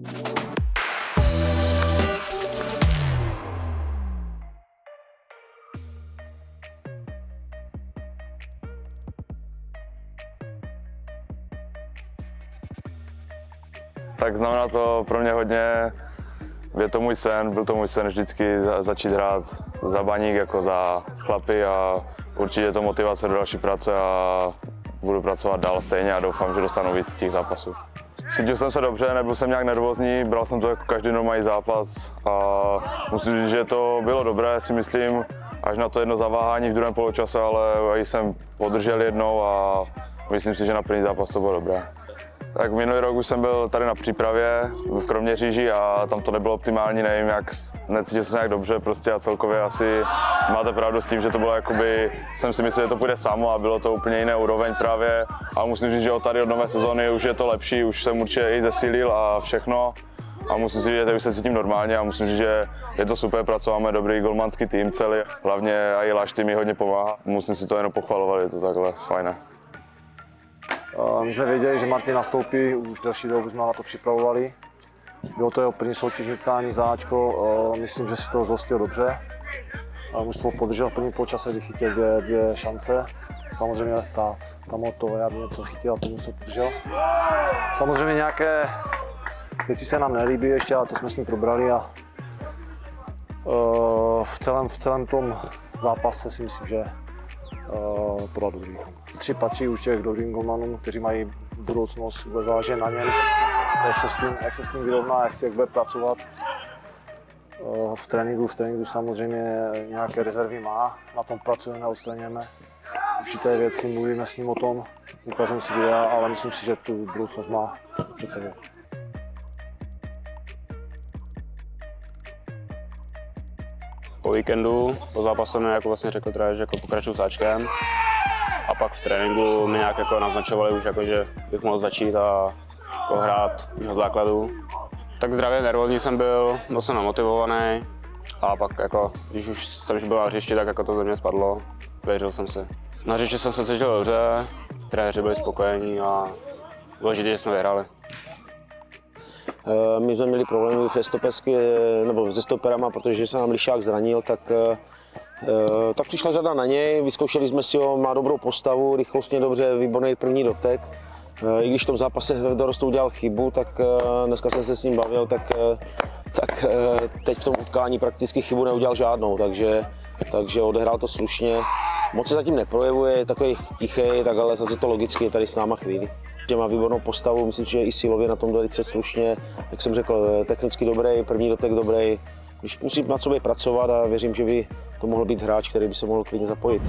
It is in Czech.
Tak znamená to pro mě hodně, je to můj sen, byl to můj sen vždycky za, začít hrát za baník jako za chlapy a určitě to motivace do další práce a budu pracovat dál stejně a doufám, že dostanu víc těch zápasů. Cítil jsem se dobře, nebyl jsem nějak nervózní, bral jsem to jako každý normální zápas a musím říct, že to bylo dobré, si myslím, až na to jedno zaváhání v druhém poločase, ale jsem podržel jednou a myslím si, že na první zápas to bylo dobré. Tak minulý rok už jsem byl tady na přípravě v Kroměříži a tam to nebylo optimální, nevím jak, necítil jsem se nějak dobře prostě a celkově asi máte pravdu s tím, že to bylo jakoby, jsem si myslel, že to půjde samo a bylo to úplně jiné úroveň právě. A musím říct, že od tady od nové sezóny už je to lepší, už jsem určitě i zesílil a všechno. A musím si říct, že teď už se cítím normálně a musím říct, že je to super, pracováme dobrý golmanský tým celý, hlavně i Láš tým mi hodně pomáhá, musím si to jenom pochvalovat, je to takhle fajné. My jsme věděli, že Martin nastoupí, už další dobu jsme na to připravovali. Bylo to jeho první soutěžní utkání za Ačko, myslím, že si to zhostil dobře. Mužstvo podržel v první počase, kdy chytil dvě, dvě šance. Samozřejmě ta, ta moto, já by něco chytil a to mužstvo podržel. Samozřejmě nějaké věci se nám nelíbí ještě, ale to jsme s ním probrali a v celém, v celém tom zápase si myslím, že podat dobrý Tři patří už těch dobrým golmanům, kteří mají budoucnost, bude záležet na něm, jak se s tím, jak se s tím vyrovná, jak, jak bude pracovat. Uh, v tréninku, v tréninku samozřejmě nějaké rezervy má, na tom pracujeme, odstraňujeme určité věci, mluvíme s ním o tom, ukazujeme si videa, ale myslím si, že tu budoucnost má před sebou. Po víkendu, po zápase mi jako vlastně řekl trenér, že jako pokračuju s Ačkem. A pak v tréninku mi nějak jako naznačovali už jako, že bych mohl začít a jako hrát už od základu. Tak zdravě nervózní jsem byl, byl jsem namotivovaný a pak jako, když už jsem už byl na hřišti, tak jako to ze mě spadlo, věřil jsem si. Na hřišti jsem se cítil dobře, trenéři byli spokojení a důležité, že jsme vyhráli. Eh, my jsme měli problémy v stopersky, eh, nebo se stoperama, protože se nám Lišák zranil, tak, eh, tak přišla řada na něj, vyzkoušeli jsme si ho, má dobrou postavu, rychlostně dobře, výborný první dotek. I když v tom zápase v dorostu udělal chybu, tak dneska jsem se s ním bavil, tak, tak teď v tom utkání prakticky chybu neudělal žádnou, takže, takže odehrál to slušně. Moc se zatím neprojevuje, je takový tichý, tak ale zase to logicky je tady s náma chvíli že má výbornou postavu, myslím, že i silově na tom velice slušně, jak jsem řekl, technicky dobrý, první dotek dobrý. Když musí na sobě pracovat a věřím, že by to mohl být hráč, který by se mohl klidně zapojit.